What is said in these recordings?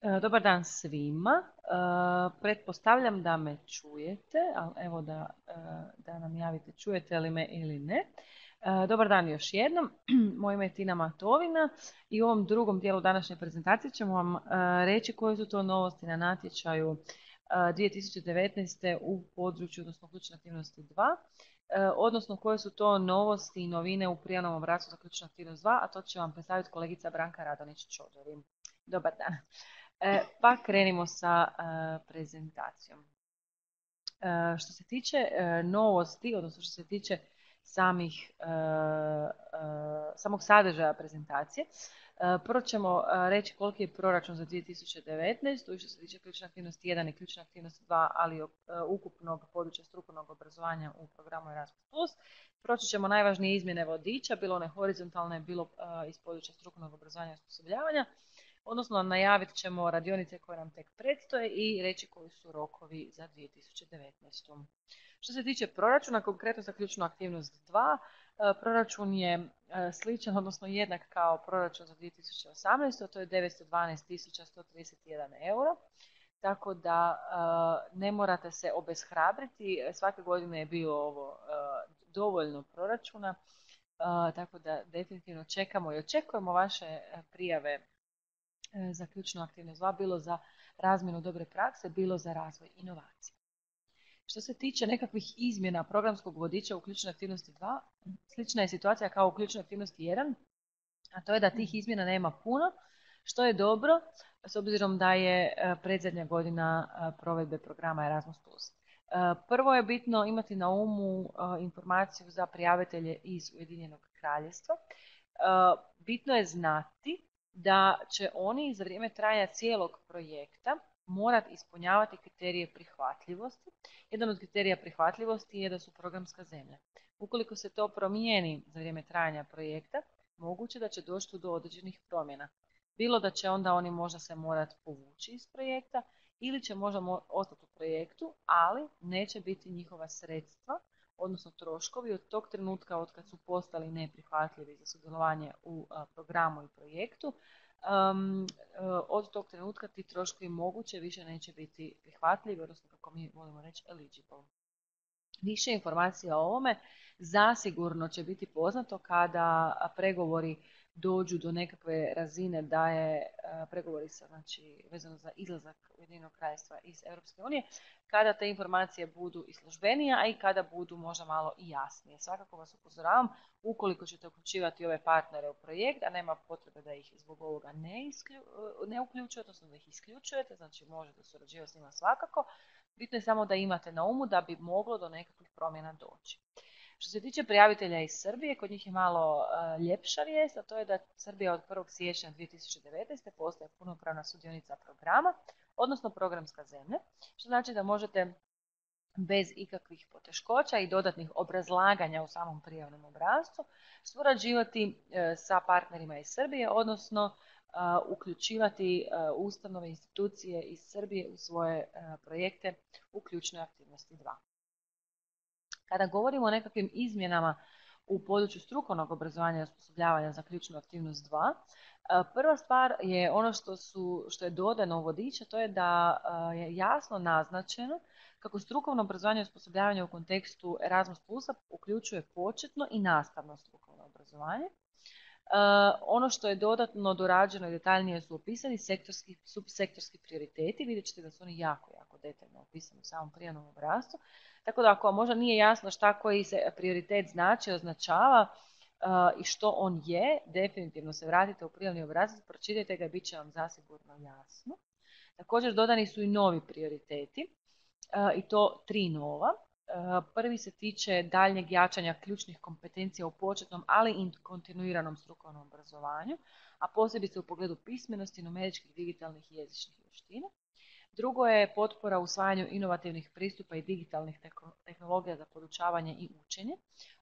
E, dobar dan svima. E, pretpostavljam da me čujete, ali evo da, e, da nam javite čujete li me ili ne. Dobar dan još jednom. Moje ime je Tina Matovina i u ovom drugom dijelu današnje prezentacije ćemo vam reći koje su to novosti na natječaju 2019. u području, odnosno ključne aktivnosti 2, odnosno koje su to novosti i novine u prijavnom obrascu za ključnu aktivnost 2, a to će vam predstaviti kolegica Branka Radonić-Čodori. Dobar dan. E, pa krenimo sa e, prezentacijom. E, što se tiče novosti, odnosno što se tiče samih, samog sadržaja prezentacije, Prvo ćemo reći koliki je proračun za 2019. i što se tiče ključne aktivnosti 1 i ključne aktivnosti 2, ali ukupnog područja strukovnog obrazovanja u programu Erasmus+. Proći ćemo najvažnije izmjene vodiča, bilo one horizontalne, bilo iz područja strukovnog obrazovanja i osposobljavanja odnosno najavit ćemo radionice koje nam tek predstoje i reći koji su rokovi za 2019. Što se tiče proračuna, konkretno za ključnu aktivnost 2, e, proračun je e, sličan, odnosno jednak kao proračun za 2018. To je 912.131 euro. Tako da e, ne morate se obeshrabriti. Svake godine je bilo ovo dovoljno proračuna. Tako da definitivno čekamo i očekujemo vaše prijave za ključnu aktivnost 2, bilo za razmjenu dobre prakse, bilo za razvoj inovacije. Što se tiče nekakvih izmjena programskog vodiča u ključnoj aktivnosti 2, slična je situacija kao u ključnoj aktivnosti 1, a to je da tih izmjena nema puno, što je dobro s obzirom da je e, predzadnja godina e, provedbe programa Erasmus+. Prvo je bitno imati na umu informaciju za prijavitelje iz Ujedinjenog kraljevstva. Bitno je znati da će oni za vrijeme trajanja cijelog projekta morati ispunjavati kriterije prihvatljivosti. Jedan od kriterija prihvatljivosti je da su programska zemlja. Ukoliko se to promijeni za vrijeme trajanja projekta, moguće da će doći do određenih promjena. Bilo da će onda oni možda se morati povući iz projekta ili će možda ostati u projektu, ali neće biti njihova sredstva, odnosno troškovi od tog trenutka od kad su postali neprihvatljivi za sudjelovanje u programu i projektu. od tog trenutka ti troškovi moguće više neće biti prihvatljivi, odnosno kako mi volimo reći eligible. Više informacija o ovome zasigurno će biti poznato kada pregovori dođu do nekakve razine da je e, pregovori sa, znači, vezano za izlazak Ujedinog kraljevstva iz Europske unije, kada te informacije budu službenije, a i kada budu možda malo i jasnije. Svakako vas upozoravam, ukoliko ćete uključivati ove partnere u projekt, a nema potrebe da ih zbog ovoga ne, isklju, ne uključujete, odnosno da ih isključujete, znači možete surađivati s njima svakako, bitno je samo da imate na umu da bi moglo do nekakvih promjena doći. Što se tiče prijavitelja iz Srbije, kod njih je malo e, ljepša vijest, a to je da Srbija od 1. siječnja 2019. postaje punopravna sudionica programa, odnosno programska zemlja, što znači da možete bez ikakvih poteškoća i dodatnih obrazlaganja u samom prijavnom obrazcu surađivati e, sa partnerima iz Srbije, odnosno e, uključivati ustanove institucije iz Srbije u svoje projekte u ključnoj aktivnosti 2. Kada govorimo o nekakvim izmjenama u području strukovnog obrazovanja i osposobljavanja za ključnu aktivnost 2, e, Prva stvar je ono što, su, što je dodano u vodiče, to je da e, je jasno naznačeno kako strukovno obrazovanje i osposobljavanje u kontekstu Erasmus Plusa uključuje početno i nastavno strukovno obrazovanje. E, ono što je dodatno dorađeno i detaljnije su opisani sektorski, subsektorski prioriteti. Vidjet ćete da su oni jako, jako detaljno opisani u samom prijavnom obrazcu. Tako da ako vam možda nije jasno šta koji se prioritet znači, označava uh, i što on je, definitivno se vratite u prijavni obrazac, pročitajte ga i bit će vam zasigurno jasno. Također dodani su i novi prioriteti uh, i to tri nova. Prvi se tiče daljnjeg jačanja ključnih kompetencija u početnom, ali i kontinuiranom strukovnom obrazovanju, a posebice u pogledu pismenosti, numeričkih, digitalnih i jezičnih vještina. Drugo je potpora usvajanju inovativnih pristupa i digitalnih tehnologija za podučavanje i učenje,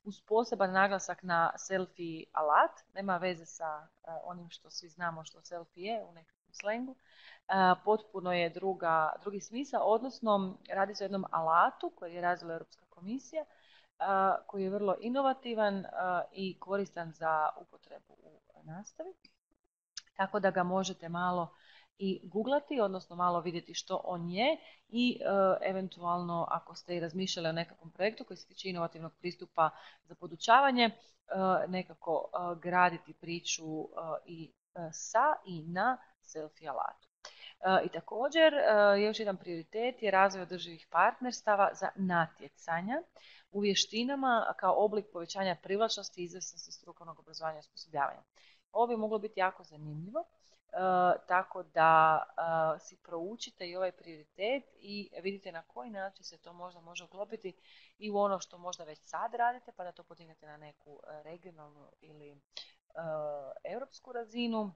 uz poseban naglasak na selfie alat, nema veze sa eh, onim što svi znamo što selfie je u nekakvom slengu, potpuno je druga, drugi smisao, odnosno radi se o jednom alatu koji je razvila Europska komisija, koji je vrlo inovativan i koristan za upotrebu u nastavi, tako da ga možete malo i googlati, odnosno malo vidjeti što on je i eventualno ako ste i razmišljali o nekakvom projektu koji se tiče inovativnog pristupa za podučavanje, nekako graditi priču i sa i na selfie alatu. I također, još jedan prioritet je razvoj održivih partnerstava za natjecanja u vještinama kao oblik povećanja privlačnosti i izvrsnosti strukovnog obrazovanja i osposobljavanja. Ovo bi moglo biti jako zanimljivo, tako da si proučite i ovaj prioritet i vidite na koji način se to možda može uklopiti i u ono što možda već sad radite, pa da to podignete na neku regionalnu ili europsku razinu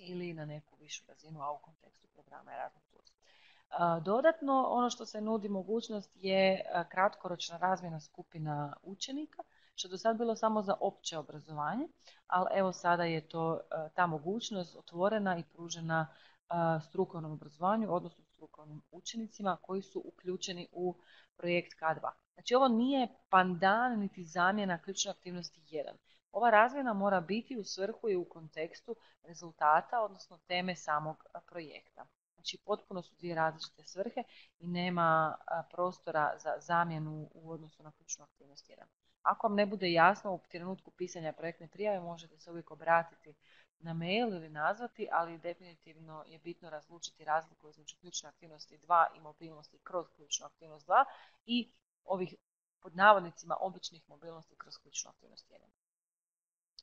ili na neku višu razinu, a u kontekstu programa Erasmus+. Dodatno, ono što se nudi mogućnost je kratkoročna razmjena skupina učenika, što je do sad bilo samo za opće obrazovanje, ali evo sada je to ta mogućnost otvorena i pružena strukovnom obrazovanju, odnosno strukovnim učenicima koji su uključeni u projekt K2. Znači ovo nije pandan niti zamjena ključne aktivnosti 1. Ova razmjena mora biti u svrhu i u kontekstu rezultata, odnosno teme samog projekta. Znači potpuno su dvije različite svrhe i nema prostora za zamjenu u odnosu na ključnu aktivnost 1. Ako vam ne bude jasno u trenutku pisanja projektne prijave možete se uvijek obratiti na mail ili nazvati, ali definitivno je bitno razlučiti razliku između ključne aktivnosti 2 i mobilnosti kroz ključnu aktivnost 2 i ovih pod navodnicima običnih mobilnosti kroz ključnu aktivnost 1.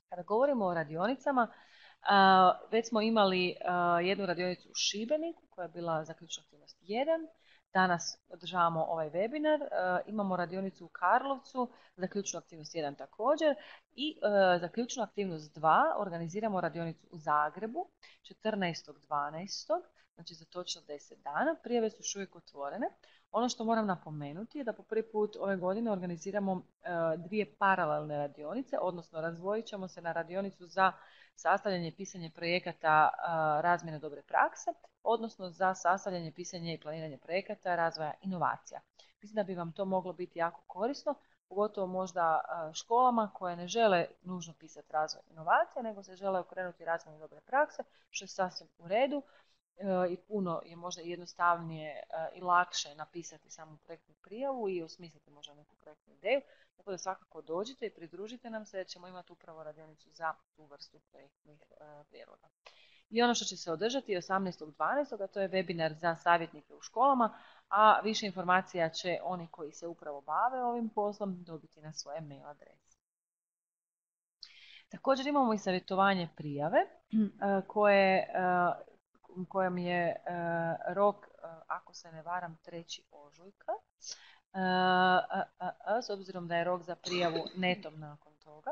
Kada govorimo o radionicama, već smo imali jednu radionicu u Šibeniku koja je bila za ključnu aktivnost 1. Danas održavamo ovaj webinar. Imamo radionicu u Karlovcu za ključnu aktivnost 1 također i za ključnu aktivnost 2 organiziramo radionicu u Zagrebu 14.12. Znači za točno 10 dana. Prijave su još uvijek otvorene. Ono što moram napomenuti je da po prvi put ove godine organiziramo dvije paralelne radionice, odnosno razvojit ćemo se na radionicu za sastavljanje i pisanje projekata razmjene dobre prakse, odnosno za sastavljanje, pisanje i planiranje projekata razvoja inovacija. Mislim da bi vam to moglo biti jako korisno, pogotovo možda školama koje ne žele nužno pisati razvoj inovacija, nego se žele okrenuti razvoju dobre prakse, što je sasvim u redu i puno je možda jednostavnije i lakše napisati samu projektnu prijavu i osmisliti možda neku projektnu ideju. Tako da svakako dođite i pridružite nam se jer ćemo imati upravo radionicu za tu vrstu projektnih prijedloga. I ono što će se održati 18.12. a to je webinar za savjetnike u školama, a više informacija će oni koji se upravo bave ovim poslom dobiti na svoje mail adrese. Također imamo i savjetovanje prijave koje kojem je e, rok, ako se ne varam, treći ožujka, s obzirom da je rok za prijavu netom nakon toga.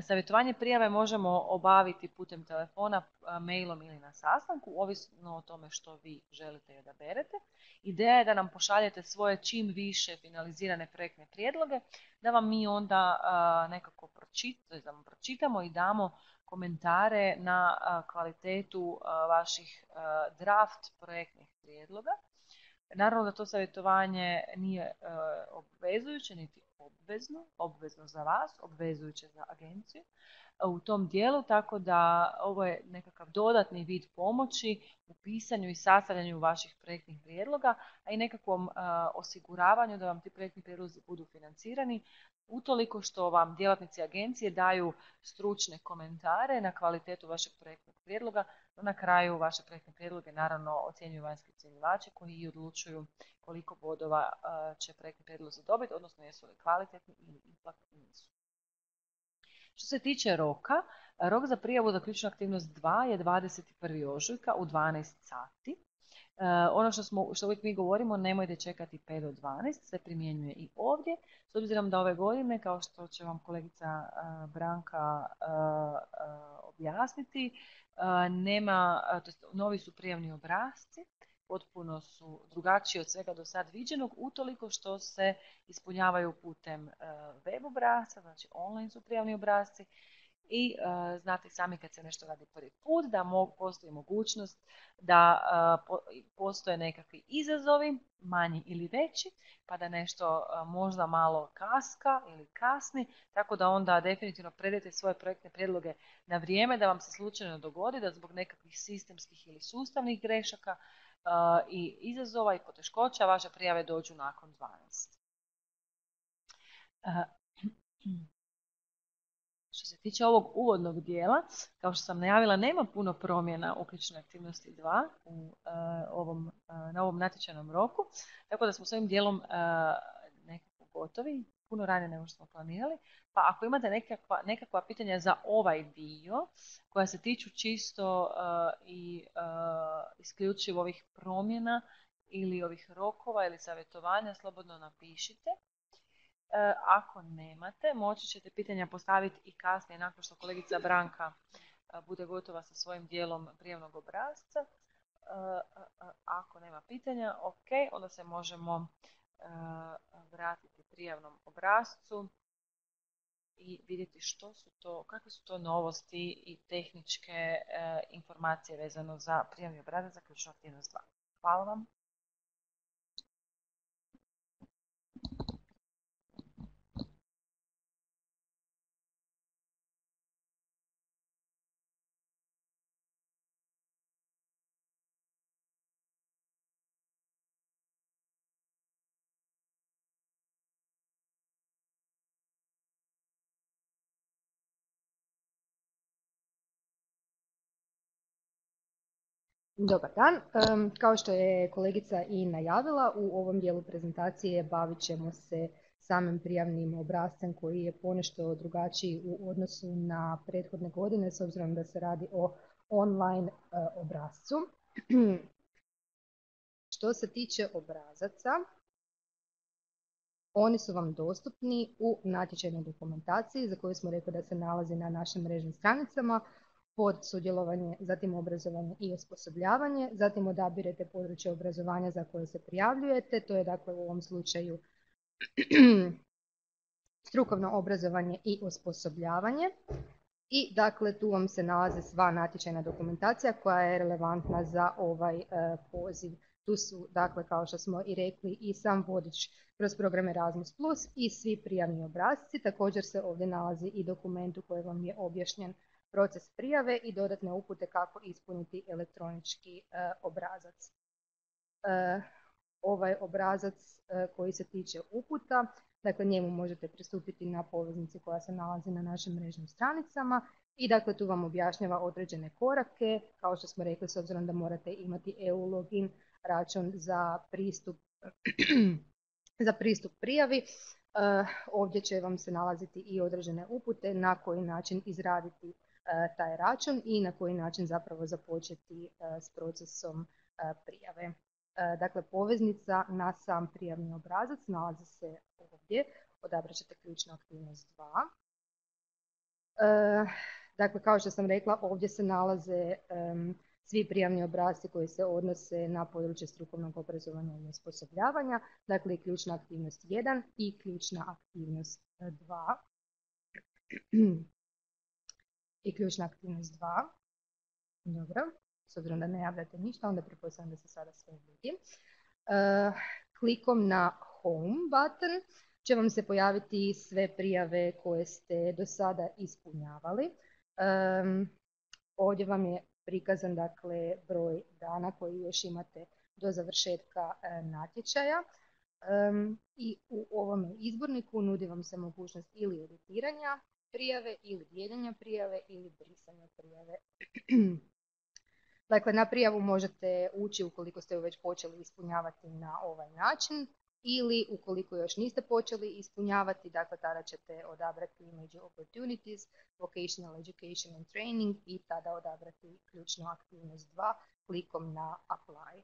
Savjetovanje prijave možemo obaviti putem telefona, mailom ili na sastanku, ovisno o tome što vi želite i odaberete. Ideja je da nam pošaljete svoje čim više finalizirane projektne prijedloge, da vam mi onda nekako pročitamo i damo komentare na kvalitetu vaših draft projektnih prijedloga. Naravno da to savjetovanje nije obvezujuće niti obvezno, obvezno za vas, obvezujuće za agenciju u tom dijelu, tako da ovo je nekakav dodatni vid pomoći u pisanju i sastavljanju vaših projektnih prijedloga, a i nekakvom osiguravanju da vam ti projektni prijedlozi budu financirani, utoliko što vam djelatnici agencije daju stručne komentare na kvalitetu vašeg projektnog prijedloga, na kraju vaše projektne prijedloge naravno ocjenjuju vanjski ocjenjivači koji i odlučuju koliko bodova će projektni prijedlozi dobiti, odnosno jesu li kvalitetni ili ipak nisu. Što se tiče roka, rok za prijavu za ključnu aktivnost 2 je 21. ožujka u 12 sati. E, ono što, smo, što uvijek mi govorimo, nemojte čekati 5 do 12, se primjenjuje i ovdje, s obzirom da ove godine, kao što će vam kolegica e, Branka e, objasniti, nema, to novi su prijavni obrazci, potpuno su drugačiji od svega do sad viđenog, utoliko što se ispunjavaju putem web obrazca, znači online su prijavni obrazci i uh, znate sami kad se nešto radi prvi put da mo- postoji mogućnost da postoje nekakvi izazovi, manji ili veći, pa da nešto možda malo kaska ili kasni, tako da onda definitivno predajte svoje projektne prijedloge na vrijeme da vam se slučajno dogodi da zbog nekakvih sistemskih ili sustavnih grešaka i izazova i poteškoća vaše prijave dođu nakon 12. Tiče ovog uvodnog dijela, kao što sam najavila, nema puno promjena u ključnoj aktivnosti 2 u, ovom, na ovom natječajnom roku, tako da smo s ovim dijelom nekako gotovi, puno ranije nego što smo planirali. Pa ako imate nekakva, nekakva pitanja za ovaj dio, koja se tiču čisto i isključivo ovih promjena ili ovih rokova ili savjetovanja, slobodno napišite. E, ako nemate, moći ćete pitanja postaviti i kasnije nakon što kolegica Branka e, bude gotova sa svojim dijelom prijemnog obrazca. E, ako nema pitanja, ok, onda se možemo vratiti prijavnom obrazcu i vidjeti što su to, kakve su to novosti i tehničke informacije vezano za prijavni obrazac za ključnu aktivnost 2. Hvala vam. Dobar dan. Kao što je kolegica i najavila, u ovom dijelu prezentacije bavit ćemo se samim prijavnim obrazcem koji je ponešto drugačiji u odnosu na prethodne godine s obzirom da se radi o online e, obrazcu. Što se tiče obrazaca, oni su vam dostupni u natječajnoj dokumentaciji za koju smo rekli da se nalazi na našim mrežnim stranicama pod sudjelovanje, zatim obrazovanje i osposobljavanje, zatim odabirete područje obrazovanja za koje se prijavljujete, to je dakle u ovom slučaju strukovno obrazovanje i osposobljavanje. I dakle tu vam se nalaze sva natječajna dokumentacija koja je relevantna za ovaj e, poziv. Tu su, dakle, kao što smo i rekli, i sam vodič kroz program Erasmus Plus i svi prijavni obrazci. Također se ovdje nalazi i dokument u kojem vam je objašnjen proces prijave i dodatne upute kako ispuniti elektronički e, obrazac. E, ovaj obrazac e, koji se tiče uputa, dakle njemu možete pristupiti na poveznici koja se nalazi na našim mrežnim stranicama i dakle tu vam objašnjava određene korake, kao što smo rekli s obzirom da morate imati EU login račun za pristup za pristup prijavi. ovdje će vam se nalaziti i određene upute na koji način izraditi taj račun i na koji način zapravo započeti e, s procesom e, prijave. Dakle, poveznica na sam prijavni obrazac nalazi se ovdje. Odabrat ćete ključnu aktivnost 2. Dakle, kao što sam rekla, ovdje se nalaze svi prijavni obrazci koji se odnose na područje strukovnog obrazovanja i osposobljavanja, dakle ključna aktivnost 1 i ključna aktivnost 2. i ključna aktivnost 2. Dobro, s obzirom da ne javljate ništa, onda pretpostavljam da se sada sve vidi. Uh, klikom na Home button će vam se pojaviti sve prijave koje ste do sada ispunjavali. Um, ovdje vam je prikazan dakle, broj dana koji još imate do završetka uh, natječaja. I u ovom izborniku nudi vam se mogućnost ili editiranja prijave ili dijeljenja prijave ili brisanja prijave. dakle, na prijavu možete ući ukoliko ste ju već počeli ispunjavati na ovaj način ili ukoliko još niste počeli ispunjavati, dakle tada ćete odabrati među opportunities, vocational education and training i tada odabrati ključnu aktivnost 2 klikom na apply.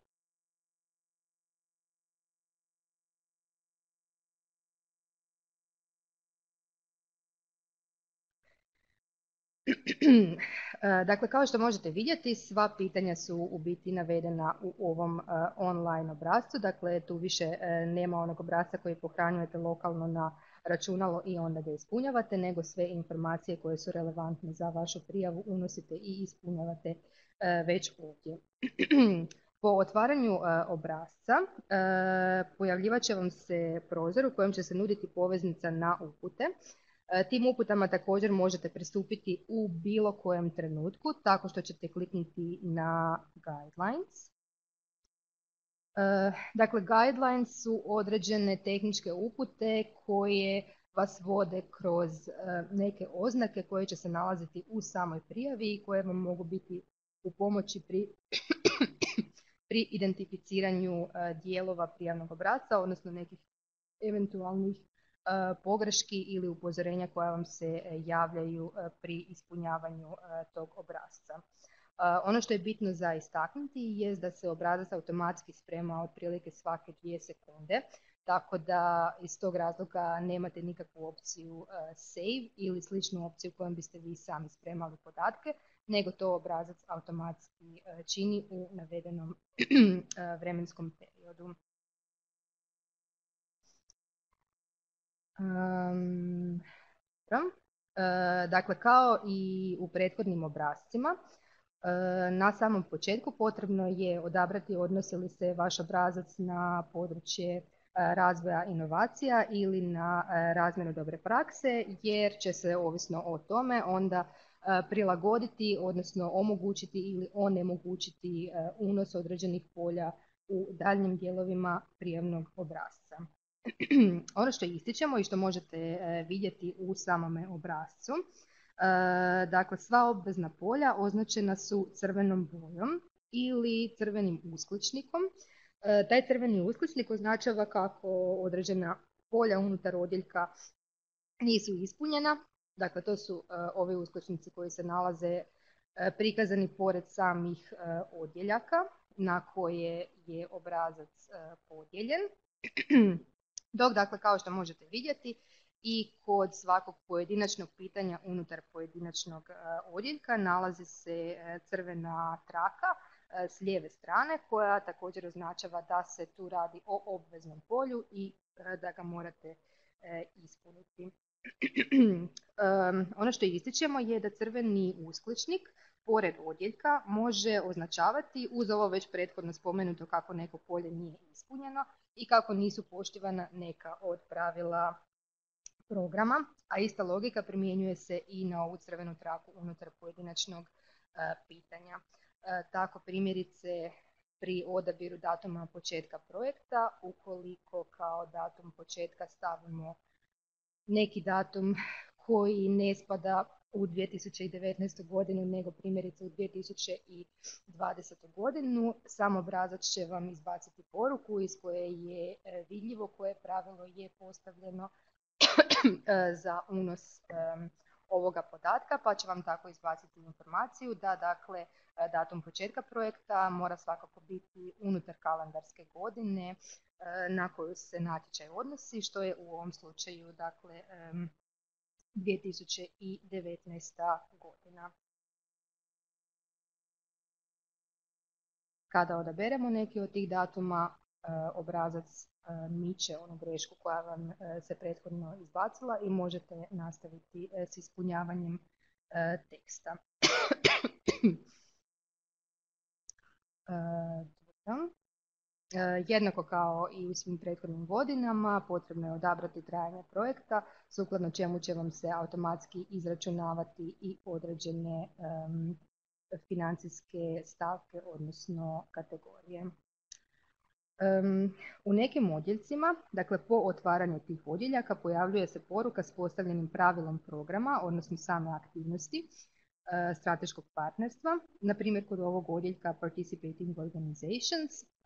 Dakle, kao što možete vidjeti, sva pitanja su u biti navedena u ovom e, online obrazcu. Dakle, tu više e, nema onog obrazca koji pohranjujete lokalno na računalo i onda ga ispunjavate, nego sve informacije koje su relevantne za vašu prijavu unosite i ispunjavate već ovdje. Po otvaranju e, obrazca e, pojavljivat će vam se prozor u kojem će se nuditi poveznica na upute. E, tim uputama također možete pristupiti u bilo kojem trenutku tako što ćete kliknuti na Guidelines. Dakle, guidelines su određene tehničke upute koje vas vode kroz neke oznake koje će se nalaziti u samoj prijavi i koje vam mogu biti u pomoći pri pri identificiranju e, dijelova prijavnog obrasca, odnosno nekih eventualnih e, pogreški ili upozorenja koja vam se e, javljaju pri ispunjavanju tog obrazca. Ono što je bitno za istaknuti je da se obrazac automatski sprema otprilike svake dvije sekunde, tako da iz tog razloga nemate nikakvu opciju save ili sličnu opciju kojom biste vi sami spremali podatke, nego to obrazac automatski e, čini u navedenom e, vremenskom periodu. E, dakle, kao i u prethodnim obrazcima, na samom početku potrebno je odabrati odnosi li se vaš obrazac na područje razvoja inovacija ili na razmjenu dobre prakse, jer će se ovisno o tome onda prilagoditi, odnosno omogućiti ili onemogućiti unos određenih polja u daljnjim dijelovima prijavnog obrazca. ono što ističemo i što možete vidjeti u samome obrazcu, dakle sva obvezna polja označena su crvenom bojom ili crvenim uskličnikom. Taj crveni uskličnik označava kako određena polja unutar odjeljka nisu ispunjena Dakle, to su e, ovi uskočnici koji se nalaze e, prikazani pored samih e, odjeljaka na koje je obrazac podijeljen. Dok, dakle, kao što možete vidjeti, i kod svakog pojedinačnog pitanja unutar pojedinačnog odjeljka nalazi se crvena traka s lijeve strane koja također označava da se tu radi o obveznom polju i da ga morate ispuniti. ono što ističemo je da crveni uskličnik pored odjeljka može označavati uz ovo već prethodno spomenuto kako neko polje nije ispunjeno i kako nisu poštivana neka od pravila programa, a ista logika primjenjuje se i na ovu crvenu traku unutar pojedinačnog e, pitanja. E, tako primjerice pri odabiru datuma početka projekta, ukoliko kao datum početka stavimo neki datum koji ne spada u 2019. godinu, nego primjerice u 2020. godinu. Sam obrazac će vam izbaciti poruku iz koje je e, vidljivo koje pravilo je postavljeno e, za unos ovoga podatka, pa će vam tako izbaciti informaciju da dakle datum početka projekta mora svakako biti unutar kalendarske godine na koju se natječaj odnosi, što je u ovom slučaju dakle 2019. godina. Kada odaberemo neki od tih datuma, obrazac miče onu grešku koja vam se prethodno izbacila i možete nastaviti s ispunjavanjem teksta. Jednako kao i u svim prethodnim godinama, potrebno je odabrati trajanje projekta, sukladno čemu će vam se automatski izračunavati i određene financijske stavke, odnosno kategorije. u nekim odjeljcima, dakle po otvaranju tih odjeljaka, pojavljuje se poruka s postavljenim pravilom programa, odnosno same aktivnosti, e, strateškog partnerstva. Na primjer, kod ovog odjeljka Participating Organizations E,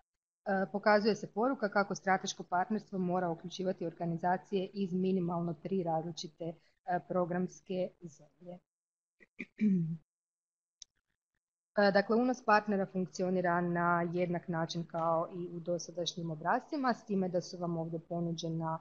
pokazuje se poruka kako strateško partnerstvo mora uključivati organizacije iz minimalno tri različite e, programske zemlje. E, dakle, unos partnera funkcionira na jednak način kao i u dosadašnjim obrascima, s time da su vam ovdje ponuđena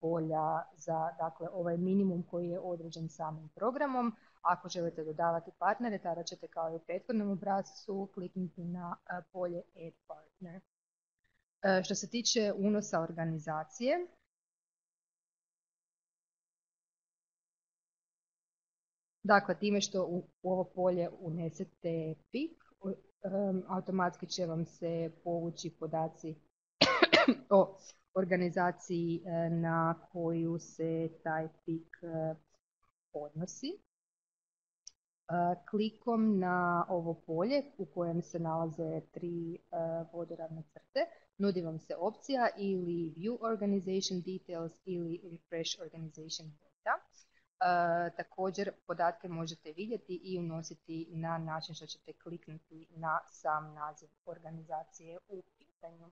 polja za dakle, ovaj minimum koji je određen samim programom. Ako želite dodavati partnere, tada ćete kao i u prethodnom obrazcu kliknuti na polje Add Partner. E, što se tiče unosa organizacije, Dakle, time što u, ovo polje unesete pik, automatski će vam se povući podaci o organizaciji e, na koju se taj pik e, odnosi. E, klikom na ovo polje u kojem se nalaze tri vodoravne crte, nudi vam se opcija ili View Organization Details ili Refresh Organization Data. također podatke možete vidjeti i unositi na način što ćete kliknuti na sam naziv organizacije u pitanju.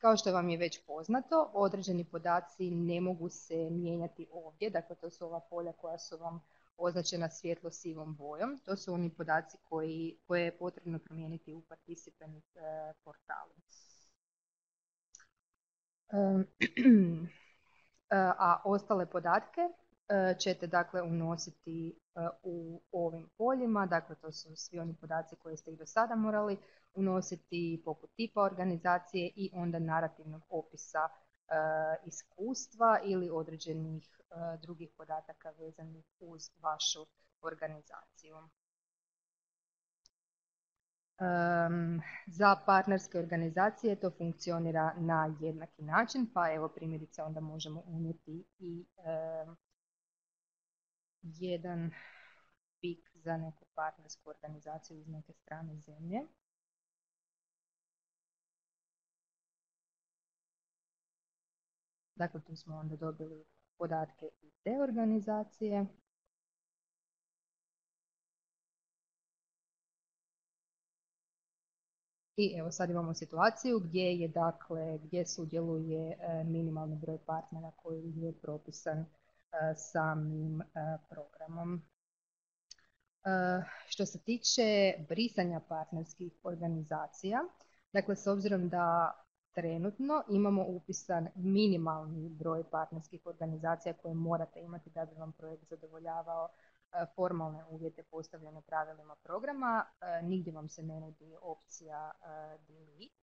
Kao što vam je već poznato, određeni podaci ne mogu se mijenjati ovdje, dakle to su ova polja koja su vam označena svjetlo-sivom bojom. To su oni podaci koji, koje je potrebno promijeniti u participant eh, portalu. a ostale podatke eh, ćete dakle unositi u ovim poljima, dakle to su svi oni podaci koje ste i do sada morali unositi poput tipa organizacije i onda narativnog opisa e, iskustva ili određenih e, drugih podataka vezanih uz vašu organizaciju. za partnerske organizacije to funkcionira na jednaki način, pa evo primjerice onda možemo unijeti i jedan pik za neku partnersku organizaciju iz neke strane zemlje. Dakle, tu smo onda dobili podatke i te organizacije. I evo sad imamo situaciju gdje je dakle, gdje sudjeluje e, minimalni broj partnera koji je propisan e, samim e, programom. Što se tiče brisanja partnerskih organizacija, dakle s obzirom da trenutno imamo upisan minimalni broj partnerskih organizacija koje morate imati da bi vam projekt zadovoljavao e, formalne uvjete postavljene pravilima programa. E, nigdje vam se ne nudi opcija e, delete.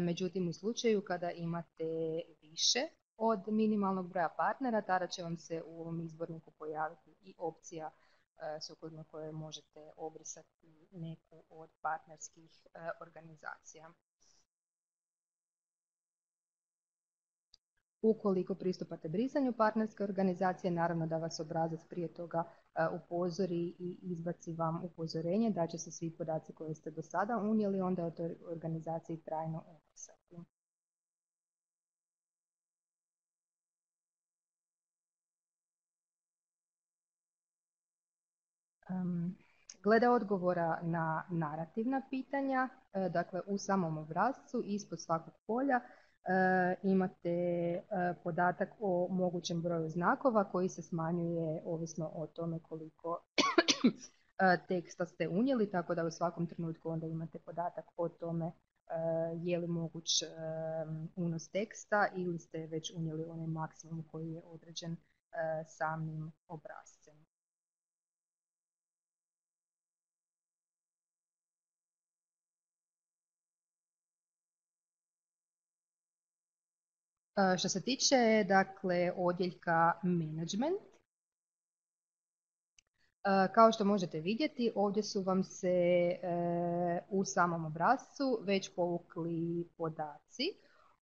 Međutim, u slučaju kada imate više od minimalnog broja partnera, tada će vam se u ovom izborniku pojaviti i opcija sukladno koje možete obrisati neku od partnerskih organizacija. Ukoliko pristupate brisanju partnerske organizacije, naravno da vas obrazac prije toga e, upozori i izbaci vam upozorenje da će se svi podaci koje ste do sada unijeli onda o toj organizaciji trajno opisati. glede odgovora na narativna pitanja, e, dakle u samom obrazcu ispod svakog polja imate e, podatak o mogućem broju znakova koji se smanjuje ovisno o tome koliko e, teksta ste unijeli, tako da u svakom trenutku onda imate podatak o tome je li moguć unos teksta ili ste već unijeli onaj maksimum koji je određen samim obrazcem. Što se tiče dakle, odjeljka management, e, kao što možete vidjeti, ovdje su vam se e, u samom obrazcu već povukli podaci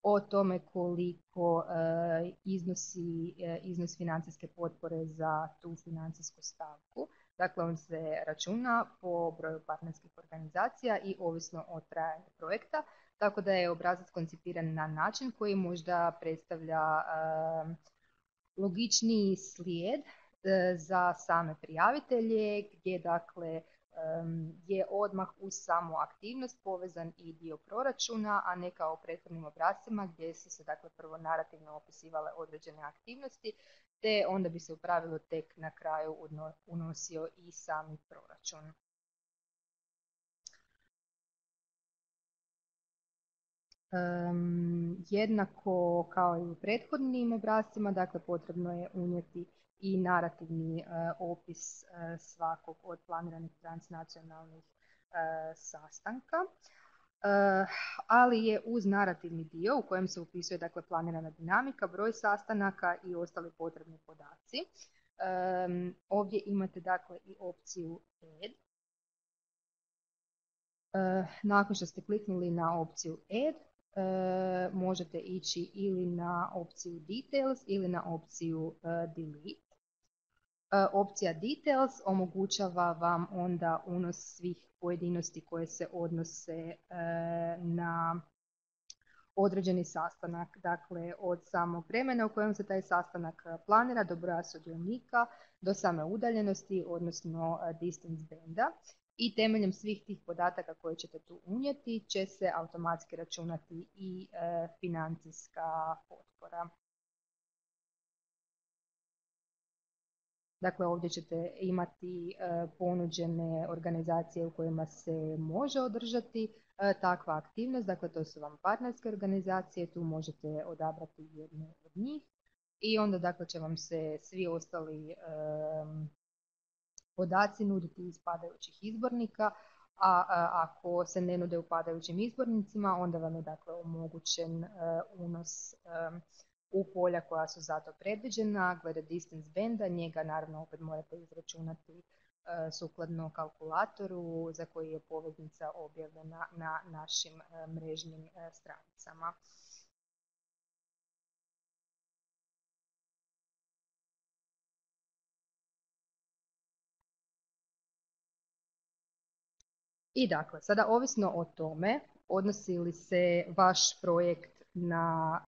o tome koliko iznosi iznos financijske potpore za tu financijsku stavku. Dakle, on se računa po broju partnerskih organizacija i ovisno o trajanju projekta tako da je obrazac koncipiran na način koji možda predstavlja logičniji slijed e, za same prijavitelje gdje dakle je odmah uz samu aktivnost povezan i dio proračuna, a ne kao u prethodnim obrascima gdje su se dakle prvo narativno opisivale određene aktivnosti, te onda bi se u pravilu tek na kraju unosio i sami proračun. Jednako kao i u prethodnim obrascima, dakle potrebno je unijeti i narativni e, opis e, svakog od planiranih transnacionalnih e, sastanka. ali je uz narativni dio u kojem se upisuje dakle, planirana dinamika, broj sastanaka i ostali potrebni podaci. ovdje imate dakle i opciju Add. nakon što ste kliknuli na opciju Add, možete ići ili na opciju Details ili na opciju Delete. Opcija Details omogućava vam onda unos svih pojedinosti koje se odnose na određeni sastanak, dakle od samog vremena u kojem se taj sastanak planira, do broja sudionika, do same udaljenosti, odnosno distance benda. I temeljem svih tih podataka koje ćete tu unijeti će se automatski računati i financijska potpora. Dakle, ovdje ćete imati ponuđene organizacije u kojima se može održati takva aktivnost. Dakle, to su vam partnerske organizacije, tu možete odabrati jednu od njih. I onda dakle, će vam se svi ostali podaci nuditi iz padajućih izbornika, a ako se ne nude u padajućim izbornicima, onda vam je dakle omogućen unos u polja koja su zato predviđena. Glede distance benda, njega naravno opet morate izračunati sukladno kalkulatoru za koji je poveznica objavljena na našim mrežnim stranicama. I dakle, sada ovisno o tome, odnosi li se vaš projekt na